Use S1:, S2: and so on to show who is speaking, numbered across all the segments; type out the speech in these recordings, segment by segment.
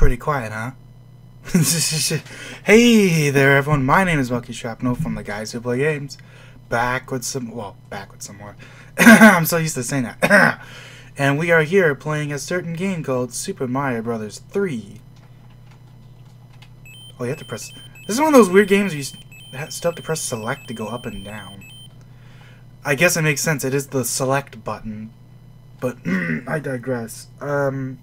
S1: Pretty quiet, huh? hey there, everyone. My name is Monkey Shrapnel from the Guys Who Play Games. Back with some, well, back with some more. I'm so used to saying that. and we are here playing a certain game called Super Mario Brothers 3. Oh, you have to press. This is one of those weird games where you still have to press select to go up and down. I guess it makes sense. It is the select button. But I digress. Um.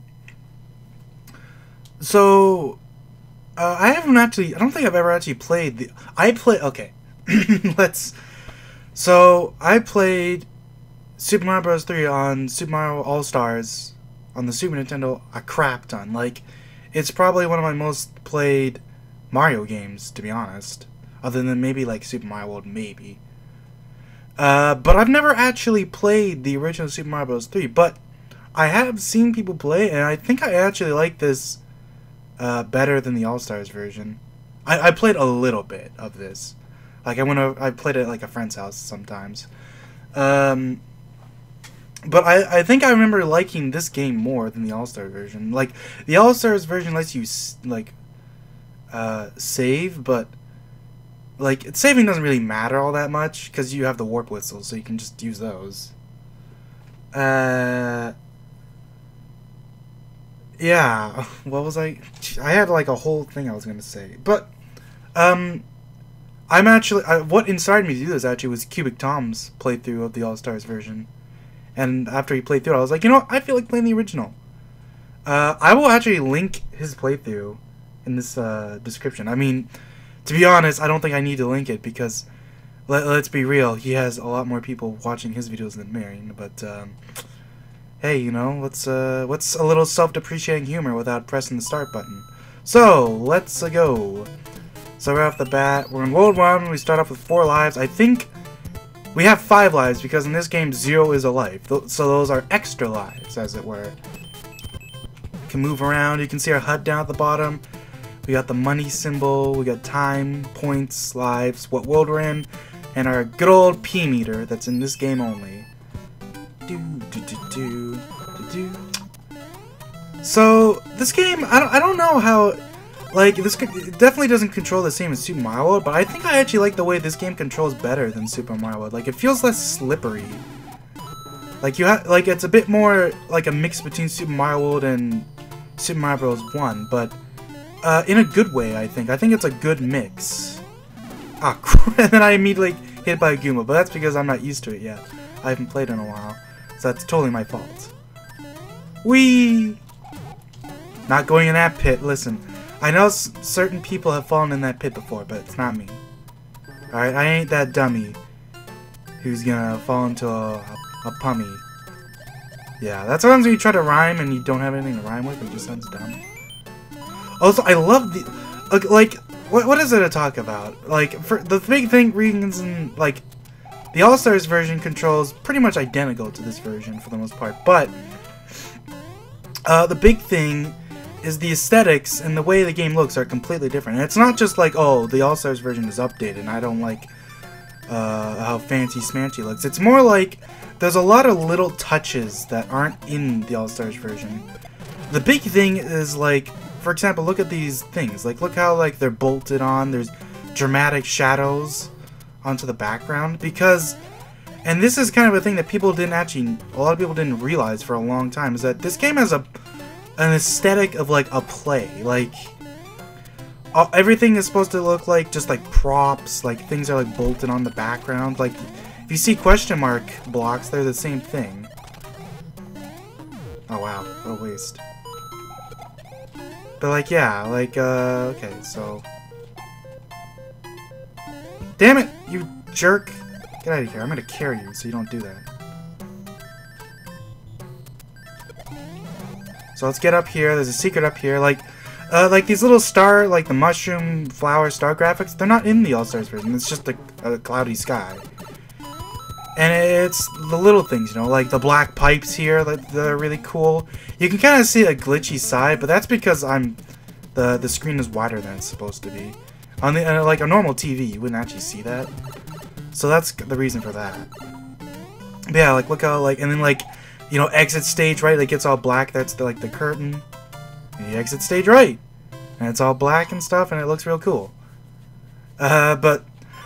S1: So, uh, I haven't actually. I don't think I've ever actually played the. I play. Okay, let's. So I played Super Mario Bros. 3 on Super Mario All Stars on the Super Nintendo a crap ton. Like, it's probably one of my most played Mario games, to be honest. Other than maybe like Super Mario World, maybe. Uh, but I've never actually played the original Super Mario Bros. 3. But I have seen people play, and I think I actually like this uh, better than the All Stars version. I, I played a little bit of this. Like I went over, I played it at like a friend's house sometimes. Um, but I, I think I remember liking this game more than the All Star version. Like the All Stars version lets you like uh, save, but like saving doesn't really matter all that much because you have the warp whistles, so you can just use those. Uh, yeah, what was I? I had like a whole thing I was gonna say, but um, I'm actually I, what inspired me to do this actually was Cubic Tom's playthrough of the All Stars version, and after he played through, it, I was like, you know, what? I feel like playing the original. Uh, I will actually link his playthrough in this uh, description. I mean, to be honest, I don't think I need to link it because let, us be real, he has a lot more people watching his videos than Marion, But um, hey, you know, what's uh, what's a little self-depreciating humor without pressing the start button? So let's uh, go. So right off the bat, we're in World 1, we start off with 4 lives. I think we have 5 lives because in this game 0 is a life. So those are extra lives, as it were. We can move around, you can see our HUD down at the bottom. We got the money symbol, we got time, points, lives, what world we're in, and our good old P meter that's in this game only. So, this game, I don't, I don't know how like, this definitely doesn't control the same as Super Mario World, but I think I actually like the way this game controls better than Super Mario World. Like, it feels less slippery. Like, you have, like, it's a bit more like a mix between Super Mario World and Super Mario Bros. 1, but uh, in a good way, I think. I think it's a good mix. Ah, and then I immediately hit by a Goomba, but that's because I'm not used to it yet. I haven't played in a while, so that's totally my fault. Whee! Not going in that pit, listen. I know certain people have fallen in that pit before, but it's not me. Alright, I ain't that dummy who's gonna fall into a, a, a pummy. Yeah, that's what happens when you try to rhyme and you don't have anything to rhyme with, it just sounds dumb. Also, I love the... Like, what, what is it to talk about? Like, for the big thing, reason, like, the All-Stars version controls pretty much identical to this version for the most part, but uh, the big thing is the aesthetics and the way the game looks are completely different. And it's not just like, oh, the All-Stars version is updated and I don't like uh, how fancy smanchy looks. It's more like there's a lot of little touches that aren't in the All-Stars version. The big thing is like, for example, look at these things. Like, look how like they're bolted on. There's dramatic shadows onto the background because and this is kind of a thing that people didn't actually a lot of people didn't realize for a long time is that this game has a an aesthetic of like a play. Like uh, everything is supposed to look like just like props, like things are like bolted on the background. Like if you see question mark blocks, they're the same thing. Oh wow, what a waste. But like yeah, like uh okay, so Damn it, you jerk! Get out of here, I'm gonna carry you so you don't do that. So let's get up here. There's a secret up here. Like, uh, like these little star, like the mushroom flower star graphics, they're not in the All-Stars version. It's just a, a cloudy sky. And it's the little things, you know, like the black pipes here that, that are really cool. You can kind of see a glitchy side, but that's because I'm the the screen is wider than it's supposed to be. On the uh, like a normal TV, you wouldn't actually see that. So that's the reason for that. But yeah, like look how like and then like you know, exit stage, right? Like, it's all black. That's the, like the curtain. and you exit stage right. And it's all black and stuff, and it looks real cool. Uh, but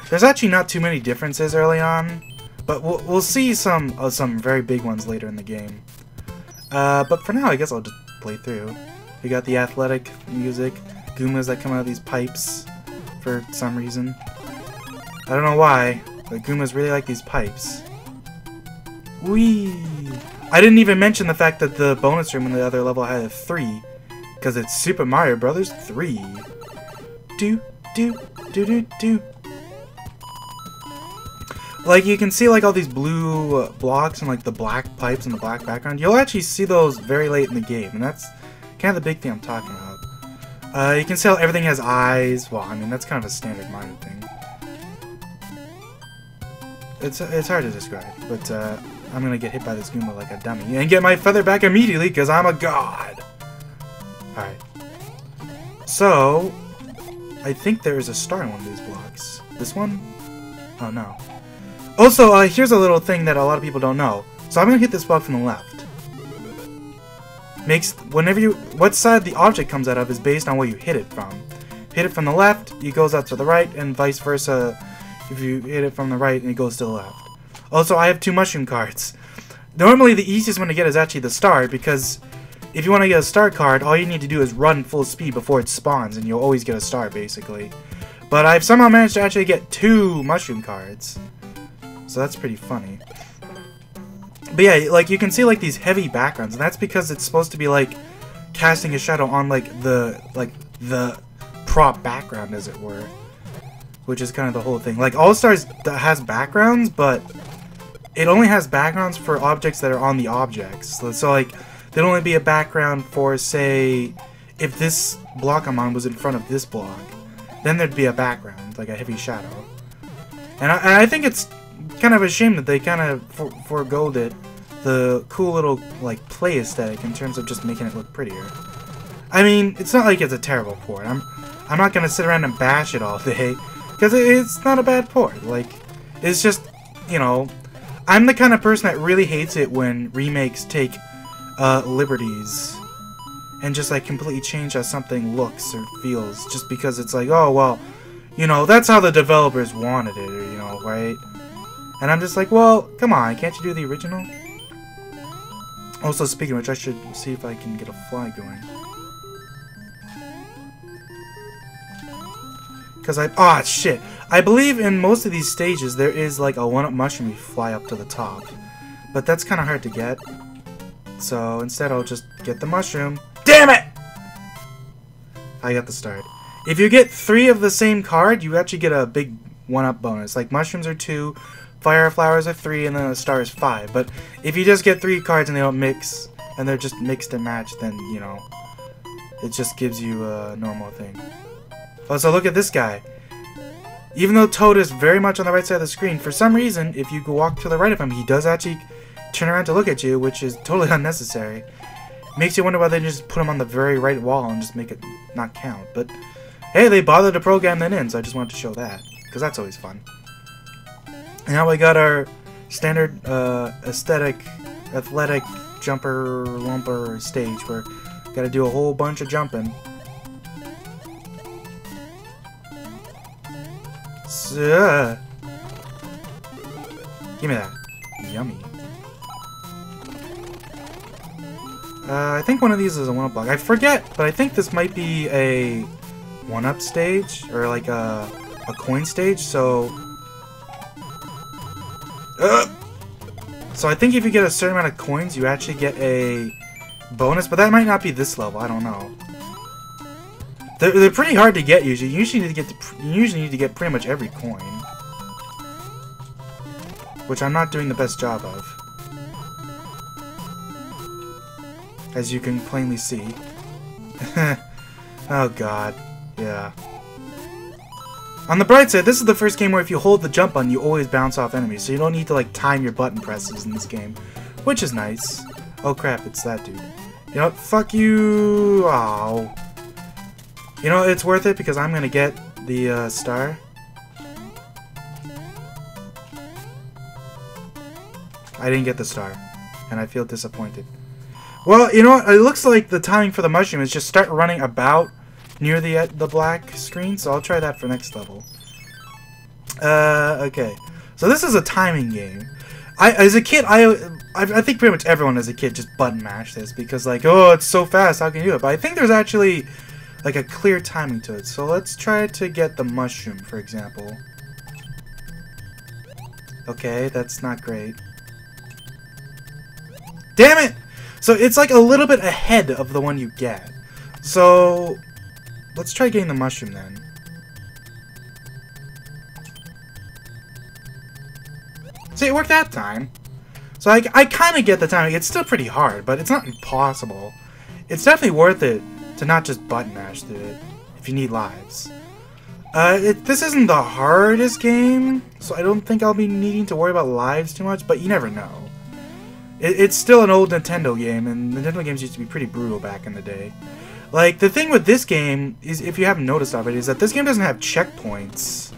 S1: there's actually not too many differences early on, but we'll, we'll see some uh, some very big ones later in the game. Uh, but for now, I guess I'll just play through. We got the athletic music, Goombas that come out of these pipes for some reason. I don't know why, but Goombas really like these pipes. Whee! I didn't even mention the fact that the bonus room in the other level had a 3, because it's Super Mario Brothers 3. Do, do, do, do, do. Like, you can see, like, all these blue blocks and, like, the black pipes and the black background. You'll actually see those very late in the game, and that's kind of the big thing I'm talking about. Uh, you can see how everything has eyes. Well, I mean, that's kind of a standard Mario thing. It's, it's hard to describe, but uh, I'm gonna get hit by this Goomba like a dummy and get my feather back immediately because I'm a god. Alright. So, I think there is a star in one of these blocks. This one? Oh, no. Also, uh, here's a little thing that a lot of people don't know. So I'm gonna hit this block from the left. Makes whenever you what side the object comes out of is based on where you hit it from. Hit it from the left, it goes out to the right, and vice versa. If you hit it from the right, and it goes to the left. Also, I have two mushroom cards. Normally, the easiest one to get is actually the star because if you want to get a star card, all you need to do is run full speed before it spawns, and you'll always get a star, basically. But I've somehow managed to actually get two mushroom cards. So that's pretty funny. But yeah, like you can see like these heavy backgrounds, and that's because it's supposed to be like casting a shadow on like the like the prop background, as it were. Which is kind of the whole thing. Like All Stars has backgrounds, but it only has backgrounds for objects that are on the objects. So, so like there'd only be a background for say if this block I'm on was in front of this block, then there'd be a background, like a heavy shadow. And I, and I think it's kind of a shame that they kind of for foregoed it, the cool little like play aesthetic in terms of just making it look prettier. I mean, it's not like it's a terrible port. I'm I'm not gonna sit around and bash it all day because it's not a bad port. Like, it's just you know, I'm the kind of person that really hates it when remakes take uh, liberties and just like completely change how something looks or feels just because it's like, oh well, you know, that's how the developers wanted it, or you know, right? And I'm just like, well, come on, can't you do the original? Also, speaking of which, I should see if I can get a fly going. Because I... Ah, oh, shit. I believe in most of these stages, there is like a one-up mushroom you fly up to the top. But that's kind of hard to get. So instead, I'll just get the mushroom. Damn it! I got the start. If you get three of the same card, you actually get a big one-up bonus. Like, mushrooms are two, Fire flowers are three, and then a star is five. But if you just get three cards and they don't mix, and they're just mixed and matched, then, you know, it just gives you a normal thing. Oh, so look at this guy. Even though Toad is very much on the right side of the screen, for some reason, if you walk to the right of him, he does actually turn around to look at you, which is totally unnecessary. Makes you wonder why they just put him on the very right wall and just make it not count. But, hey, they bothered to program that in, so I just wanted to show that. Because that's always fun. And now we got our standard uh, aesthetic, athletic jumper lumper stage where got to do a whole bunch of jumping. So, give me that. Yummy. Uh, I think one of these is a one-up block. I forget, but I think this might be a one-up stage, or like a, a coin stage, so uh, so I think if you get a certain amount of coins, you actually get a bonus, but that might not be this level. I don't know. They're, they're pretty hard to get usually. You usually need to get you usually need to get pretty much every coin, which I'm not doing the best job of, as you can plainly see. oh God, yeah. On the bright side, this is the first game where if you hold the jump button, you always bounce off enemies, so you don't need to like time your button presses in this game, which is nice. Oh crap, it's that dude. You know what? Fuck you! Oh. You know, it's worth it because I'm gonna get the uh, star. I didn't get the star, and I feel disappointed. Well, you know what? It looks like the timing for the mushroom is just start running about near the uh, the black screen, so I'll try that for next level. Uh, okay. So this is a timing game. I, as a kid, I, I, I think pretty much everyone as a kid just button mashed this because like, oh, it's so fast, how can you do it? But I think there's actually like a clear timing to it. So let's try to get the mushroom, for example. Okay, that's not great. Damn it! So it's like a little bit ahead of the one you get. So let's try getting the mushroom then. See, it worked that time. So I, I kind of get the timing. It's still pretty hard, but it's not impossible. It's definitely worth it to not just button mash through it if you need lives. Uh, it, this isn't the hardest game, so I don't think I'll be needing to worry about lives too much, but you never know. It, it's still an old Nintendo game, and Nintendo games used to be pretty brutal back in the day. Like, the thing with this game, is if you haven't noticed already, is that this game doesn't have checkpoints.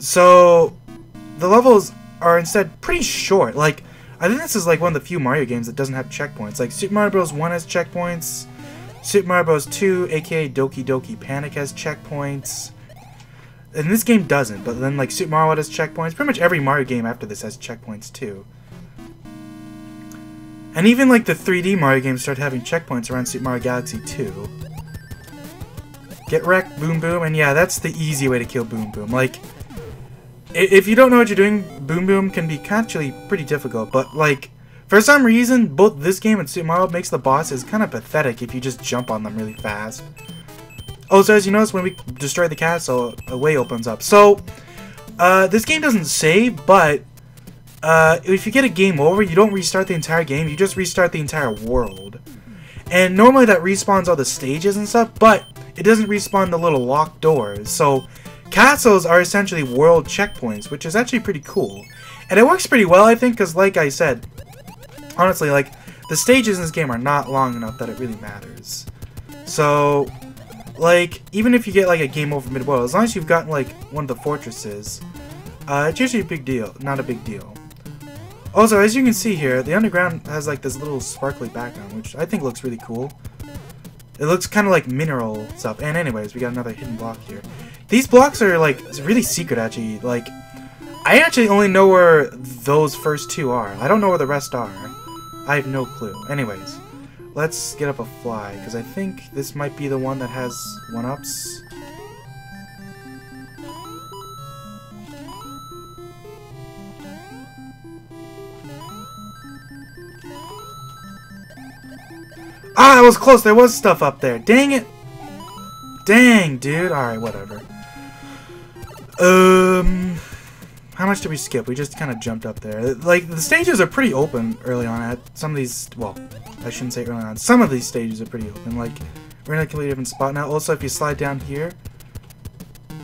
S1: So, the levels are instead pretty short. Like, I think this is like one of the few Mario games that doesn't have checkpoints. Like, Super Mario Bros. 1 has checkpoints, Super Mario Bros. 2, aka Doki Doki Panic, has checkpoints. And this game doesn't, but then like Super Mario has checkpoints. Pretty much every Mario game after this has checkpoints too. And even like the 3D Mario games start having checkpoints around Super Mario Galaxy 2. Get wrecked, Boom Boom, and yeah, that's the easy way to kill Boom Boom. Like, if you don't know what you're doing, Boom Boom can be actually pretty difficult, but like, for some reason, both this game and Super Mario makes the bosses kind of pathetic if you just jump on them really fast. Oh, so as you notice, when we destroy the castle, a way opens up. So, uh, this game doesn't save, but uh, if you get a game over, you don't restart the entire game, you just restart the entire world. And normally that respawns all the stages and stuff, but it doesn't respawn the little locked doors. So, Castles are essentially world checkpoints, which is actually pretty cool. And it works pretty well, I think, because like I said, honestly, like, the stages in this game are not long enough that it really matters. So, like, even if you get, like, a game over mid-world, as long as you've gotten, like, one of the fortresses, uh, it's usually a big deal, not a big deal. Also, as you can see here, the underground has, like, this little sparkly background, which I think looks really cool. It looks kind of like mineral stuff. And anyways, we got another hidden block here. These blocks are, like, really secret, actually. Like, I actually only know where those first two are. I don't know where the rest are. I have no clue. Anyways, let's get up a fly, because I think this might be the one that has one-ups. Ah, that was close. There was stuff up there. Dang it. Dang, dude. Alright, whatever. Um, how much did we skip? We just kind of jumped up there. Like, the stages are pretty open early on at some of these, well, I shouldn't say early on. Some of these stages are pretty open. Like, we're in a completely different spot now. Also, if you slide down here,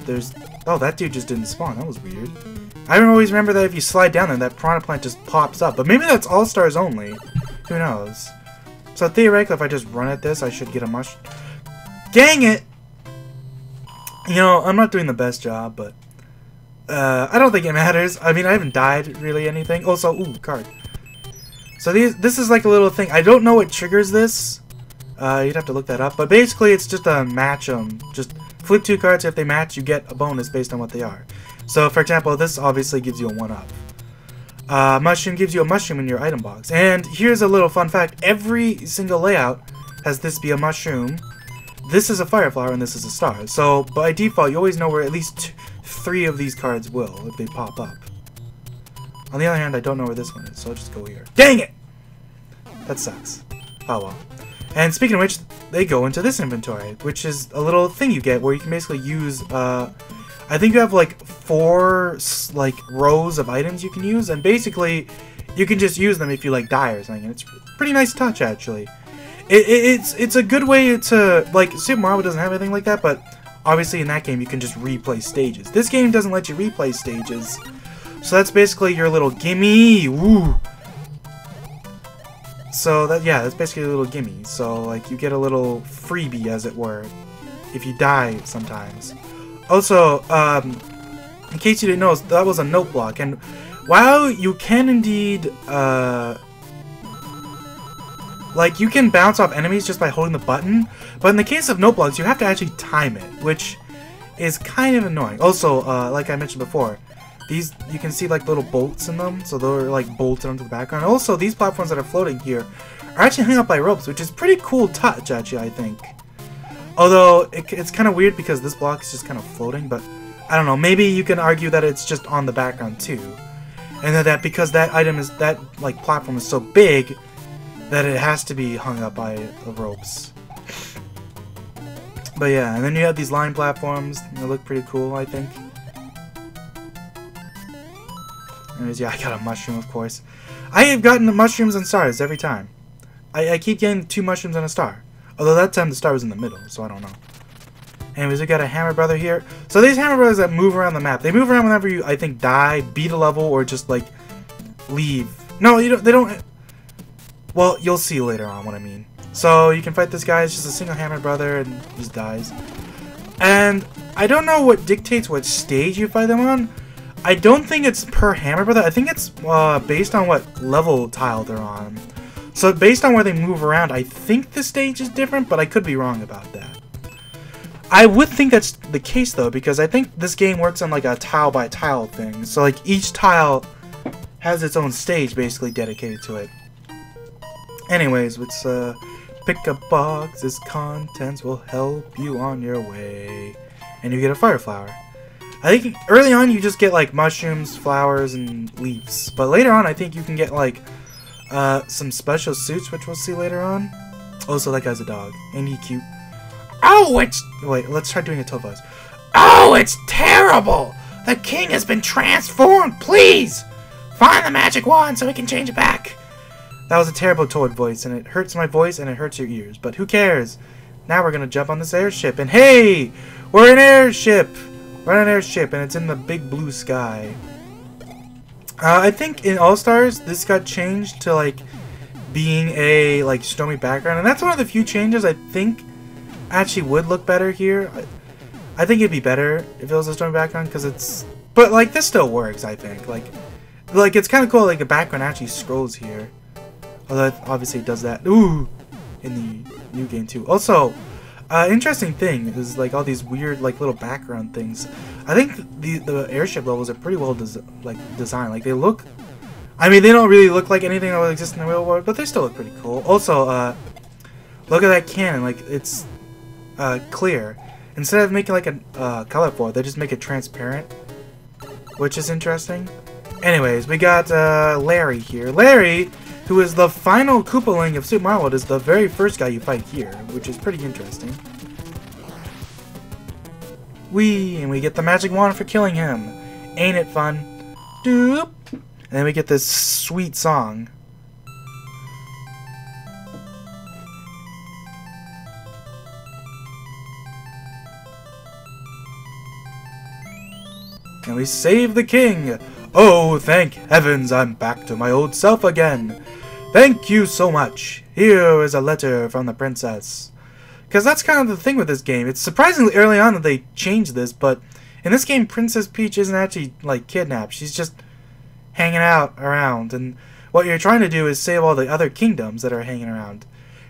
S1: there's, oh, that dude just didn't spawn. That was weird. I always remember that if you slide down there, that piranha plant just pops up. But maybe that's all-stars only. Who knows? So theoretically, if I just run at this, I should get a mush. Dang it! You know, I'm not doing the best job, but uh, I don't think it matters. I mean, I haven't died really anything. Also, ooh, card. So these, this is like a little thing. I don't know what triggers this. Uh, you'd have to look that up. But basically, it's just a match them. Just flip two cards. If they match, you get a bonus based on what they are. So, for example, this obviously gives you a 1-up. Uh, mushroom gives you a mushroom in your item box. And here's a little fun fact. Every single layout has this be a mushroom. This is a fire flower, and this is a star. So, by default, you always know where at least three of these cards will if they pop up. On the other hand, I don't know where this one is, so I'll just go here. Dang it! That sucks. Oh well. And speaking of which, they go into this inventory, which is a little thing you get where you can basically use, uh, I think you have like four, like, rows of items you can use, and basically, you can just use them if you like die or something, and it's pretty nice touch, actually. It, it, it's, it's a good way to, like, Super Mario doesn't have anything like that, but Obviously, in that game, you can just replay stages. This game doesn't let you replay stages. So that's basically your little gimme. Woo! So that yeah, that's basically a little gimme. So like you get a little freebie, as it were, if you die sometimes. Also, um, in case you didn't know, that was a note block, and while you can indeed uh, Like, you can bounce off enemies just by holding the button, but in the case of note blocks, you have to actually time it, which is kind of annoying. Also, uh, like I mentioned before, these, you can see like little bolts in them, so they're like bolted onto the background. Also, these platforms that are floating here are actually hung up by ropes, which is pretty cool touch, actually, I think. Although, it, it's kind of weird because this block is just kind of floating, but I don't know, maybe you can argue that it's just on the background too. And that because that item is, that like platform is so big, that it has to be hung up by the ropes. But yeah, and then you have these line platforms, they look pretty cool, I think. Anyways, yeah, I got a mushroom, of course. I have gotten the mushrooms and stars every time. I, I keep getting two mushrooms and a star. Although that time the star was in the middle, so I don't know. Anyways, we got a Hammer Brother here. So these Hammer Brothers that move around the map, they move around whenever you, I think, die, beat a level, or just, like, leave. No, you don't, they don't... Well, you'll see later on what I mean. So you can fight this guy, it's just a single Hammer Brother, and just dies. And I don't know what dictates what stage you fight them on. I don't think it's per Hammer Brother. I think it's uh, based on what level tile they're on. So based on where they move around, I think the stage is different, but I could be wrong about that. I would think that's the case though, because I think this game works on like a tile by tile thing. So like each tile has its own stage basically dedicated to it. Anyways, let's uh, pick a box. Its contents will help you on your way. And you get a fire flower. I think early on you just get like mushrooms, flowers, and leaves. But later on I think you can get like uh, some special suits, which we'll see later on. Also, that guy's a dog. Ain't he cute? Oh, it's... Wait, let's try doing a Toad voice. Oh, it's terrible! The king has been transformed! Please! Find the magic wand so we can change it back! That was a terrible Toad voice, and it hurts my voice and it hurts your ears. But who cares? Now we're gonna jump on this airship, and hey! We're an airship! We're on an airship, and it's in the big blue sky. Uh, I think in All-Stars, this got changed to, like, being a, like, stormy background. And that's one of the few changes I think actually would look better here. I, I think it'd be better if it was a stormy background, because it's... But, like, this still works, I think. Like, like it's kind of cool, like, the background actually scrolls here. Although, obviously, it does that. Ooh! In the new game, too. Also, uh, interesting thing is like all these weird like little background things. I think the the airship levels are pretty well des like designed. Like they look. I mean, they don't really look like anything that would exist in the real world, but they still look pretty cool. Also, uh, look at that cannon. Like it's uh, clear. Instead of making like a uh, colorful, they just make it transparent, which is interesting. Anyways, we got uh, Larry here. Larry who is the final Koopaling of Super Mario World, is the very first guy you fight here, which is pretty interesting. Wee, and we get the magic wand for killing him. Ain't it fun? Doop! And then we get this sweet song. And we save the king! Oh, thank heavens I'm back to my old self again! Thank you so much. Here is a letter from the princess. Because that's kind of the thing with this game. It's surprisingly early on that they changed this, but in this game, Princess Peach isn't actually, like, kidnapped. She's just hanging out around, and what you're trying to do is save all the other kingdoms that are hanging around.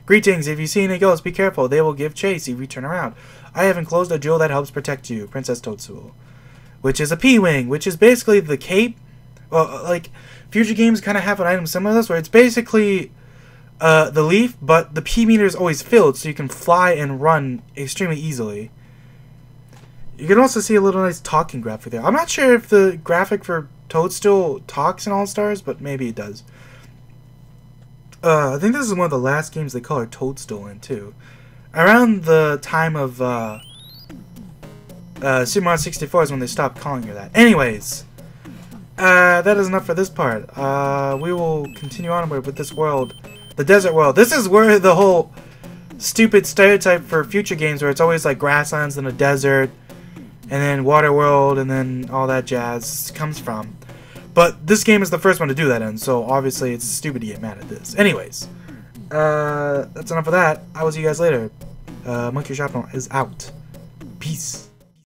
S1: Greetings, if you see any ghosts, be careful. They will give chase if you turn around. I have enclosed a jewel that helps protect you, Princess Toadstool. Which is a P-Wing, which is basically the cape. Well, uh, like, Future games kind of have an item similar to this, where it's basically uh, the leaf, but the P meter is always filled, so you can fly and run extremely easily. You can also see a little nice talking graphic there. I'm not sure if the graphic for Toadstool talks in All Stars, but maybe it does. Uh, I think this is one of the last games they color Toadstool in, too. Around the time of uh, uh, Super Mario 64 is when they stopped calling her that. Anyways, uh, that is enough for this part. Uh, we will continue onward with this world. The desert world. This is where the whole stupid stereotype for future games where it's always like grasslands and a desert and then water world and then all that jazz comes from. But this game is the first one to do that in, so obviously it's stupid to get mad at this. Anyways, uh, that's enough of that. I will see you guys later. Uh, Monkey Shop is out. Peace.